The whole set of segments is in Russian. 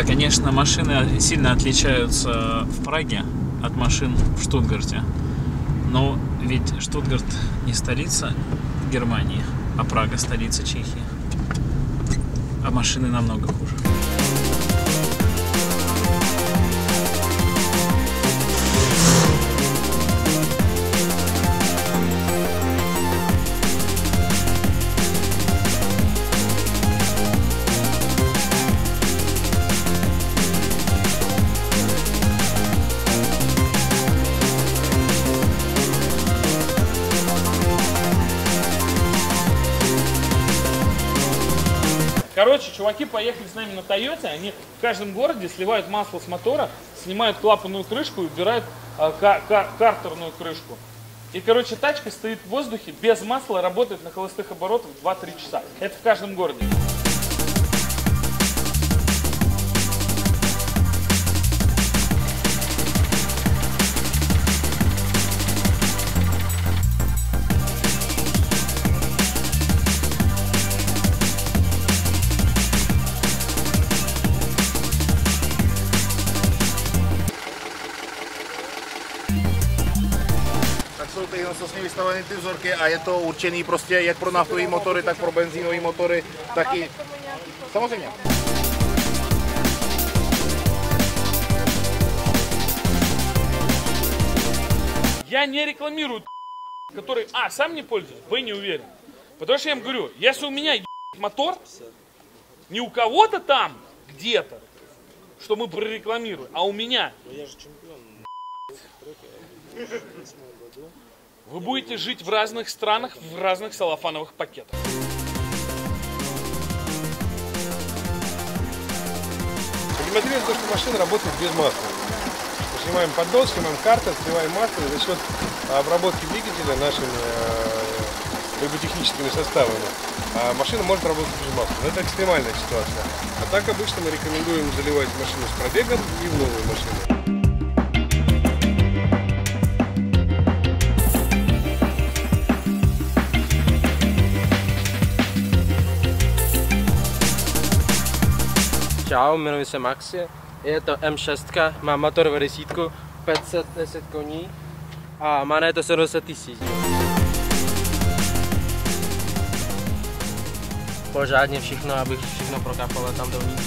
Да, конечно, машины сильно отличаются в Праге от машин в Штутгарте. Но ведь Штутгарт не столица Германии, а Прага столица Чехии. А машины намного хуже. Короче, чуваки поехали с нами на Тойоте, они в каждом городе сливают масло с мотора, снимают клапанную крышку и убирают э, ка- ка- картерную крышку. И, короче, тачка стоит в воздухе, без масла, работает на холостых оборотах 2-3 часа. Это в каждом городе. Ty nosostně vystavené ty vzorky a je to určený prostě jak pro naftové motory, tak pro benzínové motory, tak i... Samozřejmě. Я не рекламирую который, а, сам не пользуюсь, б, не уверен. Потому что я им говорю, если у меня мотор, не у кого-то там, где-то, что мы прорекламируем, а у меня. Вы будете жить в разных странах, в разных салофановых пакетах. Продемонстрировать то, что машина работает без масла. Мы снимаем поддон, снимаем картер, сливаем масло, и за счет обработки двигателя нашими э, техническими составами а машина может работать без масла. Но это экстремальная ситуация. А так обычно мы рекомендуем заливать машину с пробегом и в новую машину. Čau, jmenuji se Maxi, je to M6, má motor v desítku, 510 koní a má na to 70 tisíc. Pořádně všechno, abych všechno prokapal tam dovnitř.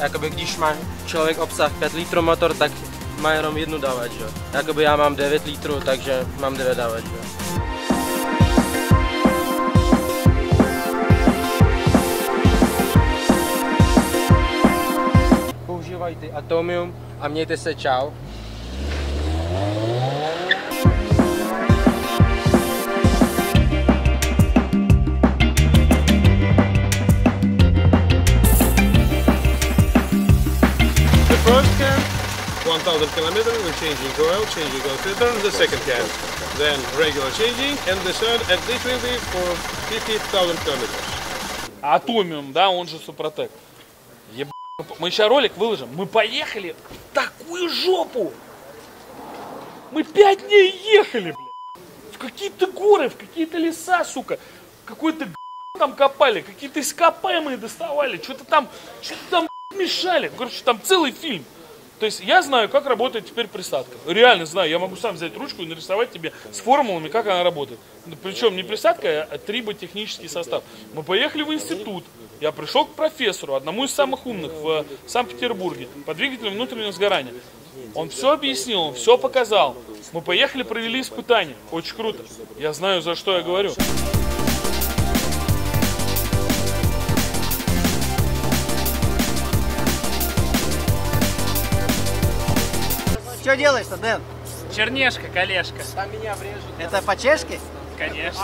Jakoby když má člověk obsah 5 litrů motor, tak má jenom jednu dávač, jo. Jakoby já mám 9 litrů, takže mám 9 dávač, jo. ty Atomium a mějte se čau. The first can, 1000 kilometers, we're changing oil, changing oil filter. The second can, then regular changing, and the third, and this will be for 50,000 kilometers. Атомиум, да, он же Супротек. Еб... Мы сейчас ролик выложим. Мы поехали в такую жопу. Мы пять дней ехали, блядь. В какие-то горы, в какие-то леса, сука. Какой-то там копали, какие-то ископаемые доставали. Что-то там, что-то там мешали. Короче, там целый фильм. То есть я знаю, как работает теперь присадка. Реально знаю. Я могу сам взять ручку и нарисовать тебе с формулами, как она работает. Причем не присадка, а триботехнический состав. Мы поехали в институт. Я пришел к профессору, одному из самых умных в Санкт-Петербурге, по двигателю внутреннего сгорания. Он все объяснил, он все показал. Мы поехали, провели испытания. Очень круто. Я знаю, за что я говорю. Что делаешь-то, Дэн? Чернешка, колешка. Это по-чешски? Конечно.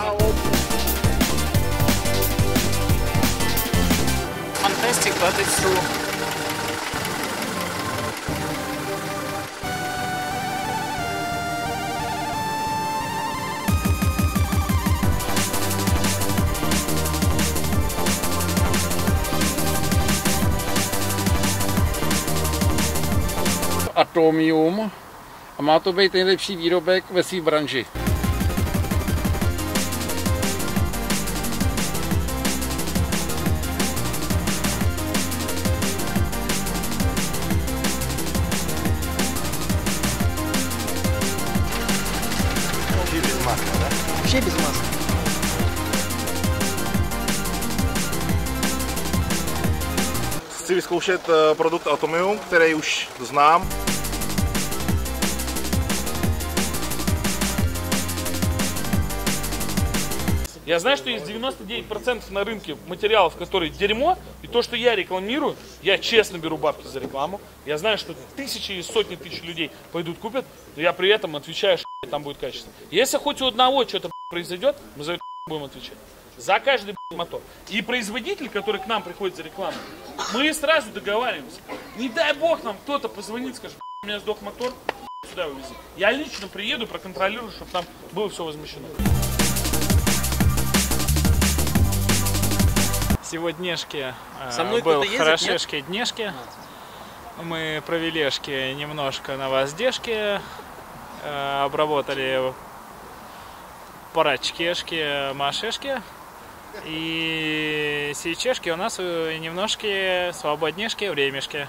Фантастик 22. Atomium a má to být nejlepší výrobek ve své branži. Chci vyzkoušet eh, produkt Atomium, který už znám. Я знаю, что есть 99% на рынке материалов, которые дерьмо, и то, что я рекламирую, я честно беру бабки за рекламу. Я знаю, что тысячи и сотни тысяч людей пойдут купят, но я при этом отвечаю, что там будет качество. Если хоть у одного что-то произойдет, мы за это будем отвечать. За каждый мотор. И производитель, который к нам приходит за рекламу, мы сразу договариваемся. Не дай бог нам кто-то позвонит, скажет, у меня сдох мотор, сюда увези. Я лично приеду, проконтролирую, чтобы там было все возмещено. Сегодняшки э, Со мной был хорошешки днешки. Мы провели шки немножко на воздержке, э, обработали парачкешки, машешки. И сейчешки у нас э, немножко свободнешки, времешки.